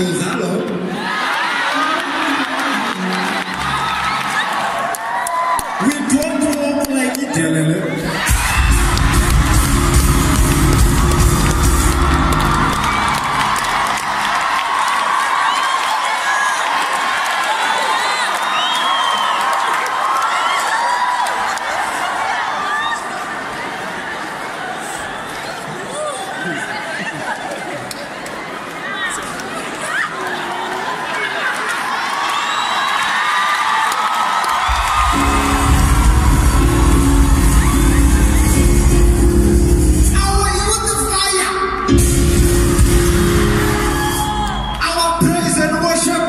Gonzalo. we talk to them like Italian. praise and worship.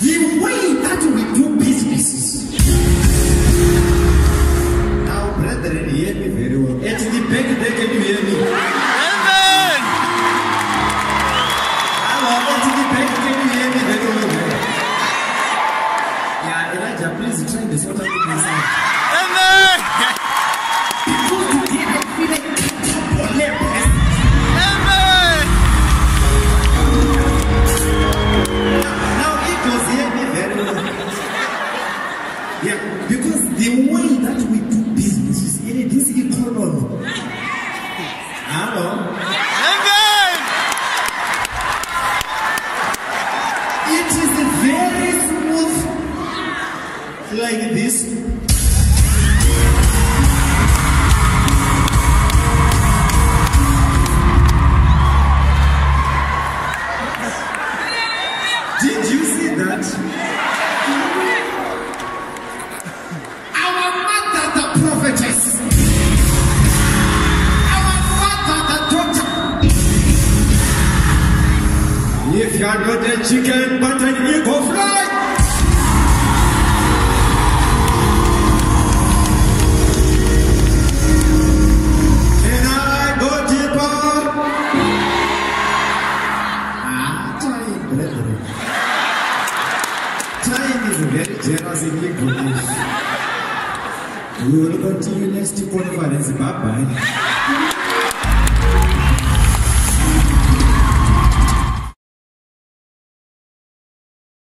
The way that we do businesses. Now, brethren, hear me very well. At the back there, can you hear me? Amen. Hello, at the back, can you hear me very well? Yeah, Elijah, please try this out. The way that we do business is in this economy. Hello? Amen. It is very smooth like this. If you are not a chicken, but an eagle fly. Can I go deeper? Ah, generous. We will continue next conference. Bye bye.